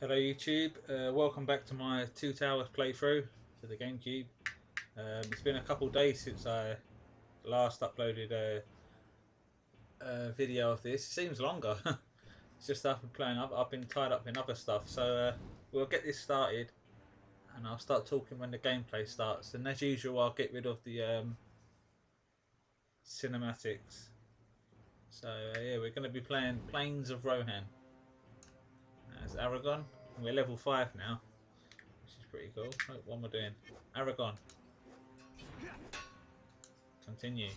Hello YouTube, uh, welcome back to my Two Towers playthrough to the GameCube. Um, it's been a couple days since I last uploaded a, a video of this. It seems longer. it's just I've been playing, I've, I've been tied up in other stuff. So uh, we'll get this started and I'll start talking when the gameplay starts. And as usual I'll get rid of the um, cinematics. So uh, yeah, we're going to be playing Plains of Rohan as Aragorn. We're level 5 now, which is pretty cool. Right, what am I doing? Aragorn. Continue.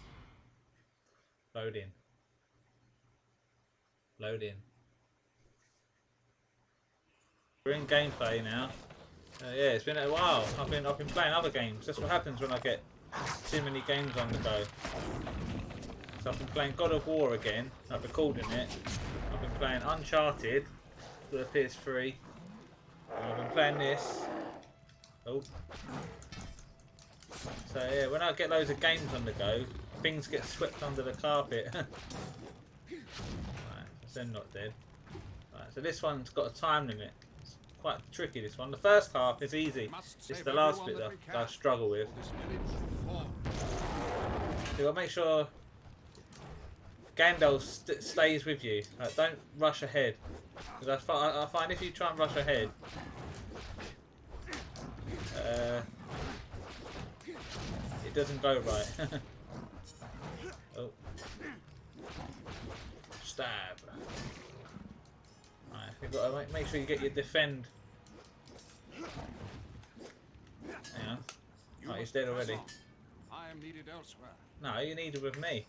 Loading. Loading. We're in gameplay now. Uh, yeah, it's been a while. I've been I've been playing other games. That's what happens when I get too many games on the go. So I've been playing God of War again. I'm recording it. I've been playing Uncharted for the PS3. I've been playing this. Oh. So yeah, when I get loads of games on the go, things get swept under the carpet. right, so they're not dead. Right, so this one's got a time limit. It's quite tricky this one. The first half is easy. It's the last bit that I struggle with. So got to make sure Gandalf st stays with you. Like, don't rush ahead. Because I, I, find if you try and rush ahead, uh, it doesn't go right. oh. Stab. Right, you've got to make, make sure you get your defend. Hang on. Oh, he's dead already. I am needed elsewhere. No, you need it with me.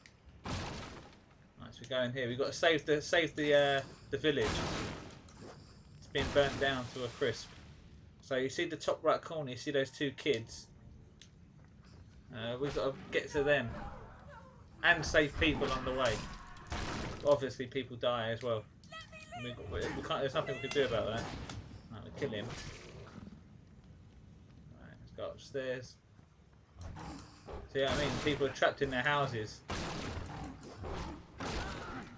Right, we go in here. We've got to save the save the uh, the village. It's been burnt down to a crisp. So you see the top right corner. You see those two kids. Uh, we've got to get to them and save people on the way. Obviously, people die as well. We, we, we can't. There's nothing we can do about that. Right, we kill him. Right, let's go upstairs. See what I mean? People are trapped in their houses.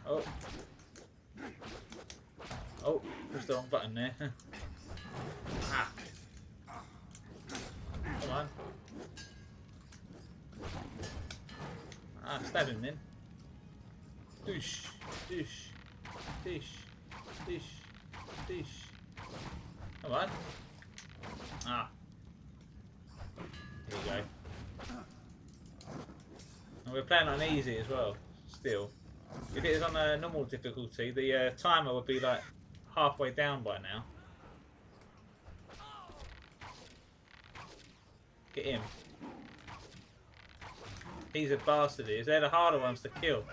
Oh. Oh, pushed the wrong button there. ah. Come on. Ah, stab him then. Doosh, doosh, dish, dish, dish. Come on. Ah. There you go. And we're playing on easy as well, still. If it was on a normal difficulty, the uh, timer would be like halfway down by now. Get him. He's a bastard, is. They're the harder ones to kill.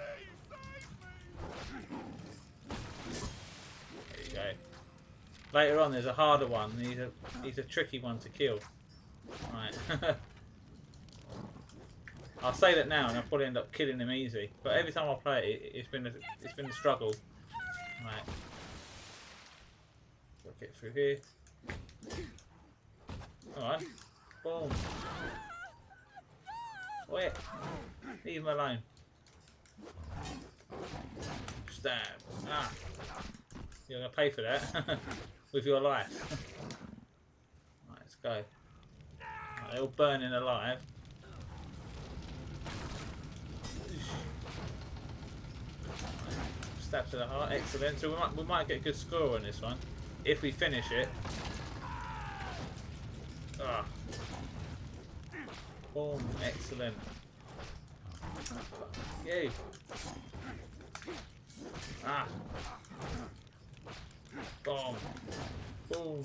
There you go. Later on there's a harder one, he's a, he's a tricky one to kill. Right. I'll say that now, and I'll probably end up killing him easy. But every time I play it, it's been a, it's been a struggle. Right. We'll get through here. Alright. Boom. Wait. Leave him alone. Stab. Ah. You're gonna pay for that with your life. right, let's go. Right, they're all burning alive. Stab to the heart, excellent. So we might we might get a good score on this one if we finish it. Ah. Boom, excellent. Yay. Ah. Boom. Boom.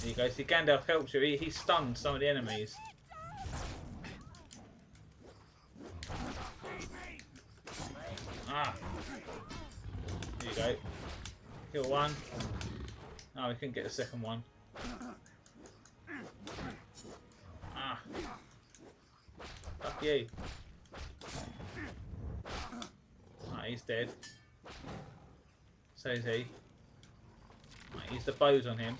There you go. See, Gandalf helps you. He, he stunned some of the enemies. Ah. There you go. Kill one. Oh, we couldn't get the second one. Ah. Fuck you. Ah, he's dead. So is he. Right, use the bows on him.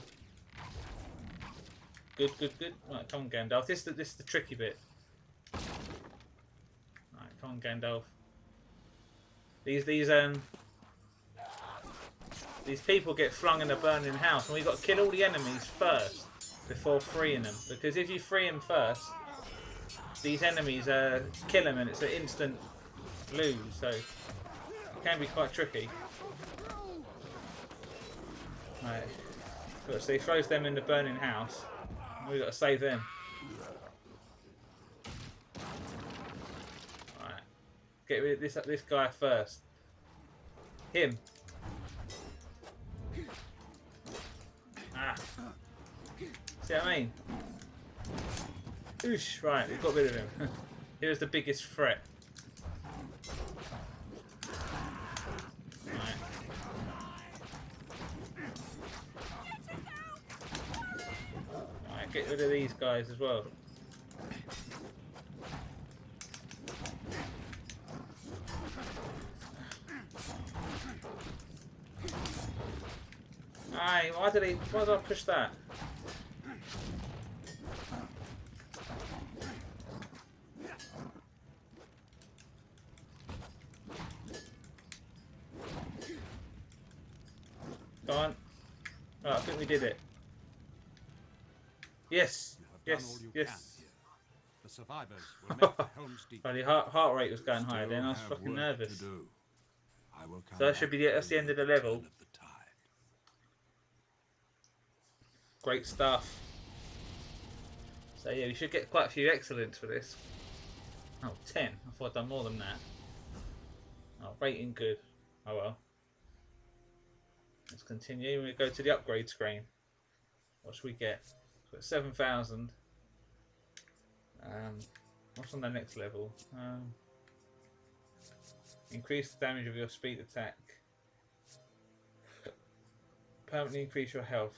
Good, good, good. Right, come on, Gandalf. This, this is the tricky bit. Right, come on, Gandalf. These, these, um, these people get flung in a burning house, and we've got to kill all the enemies first before freeing them. Because if you free them first, these enemies uh, kill them, and it's an instant lose. So it can be quite tricky. Right. So he throws them in the burning house. We've got to save them. Right. Get rid of this this guy first. Him. Ah. See what I mean? Oosh, right, we've got rid of him. Here's the biggest threat. Right, get rid of these guys as well. Aye, why did he why did I push that? Go on. Oh, I think we did it. Yes. You have done Yes. Yes. The survivors will make the Helm's Deep. Bloody heart, heart rate was going higher then. I was fucking nervous. I So that should be the- that's the end of the level. turn of the tide. Great stuff. So yeah, we should get quite a few excellents for this. Oh, 10. I thought I'd done more than that. Oh, rating good. Oh well. Let's continue. We go to the upgrade screen. What should we get? We've got 7,000. Um, what's on the next level? Um, increase the damage of your speed attack. Permanently increase your health.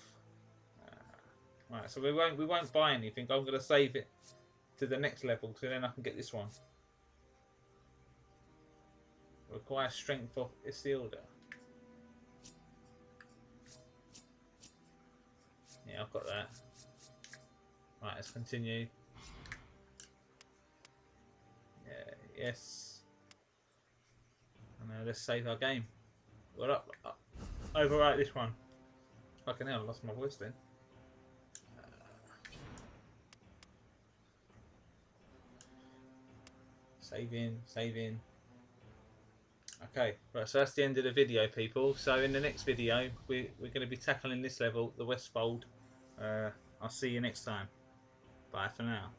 Right, so we won't we won't buy anything. I'm going to save it to the next level, so then I can get this one. Require strength of Isildur. Yeah, I've got that. Right, let's continue. Yeah, yes. And now let's save our game. Up, up, overwrite this one. Fucking hell, I lost my voice then. Save in, save in. Okay, right, so that's the end of the video, people. So in the next video, we, we're going to be tackling this level, the Westfold. Uh, I'll see you next time. Bye for now.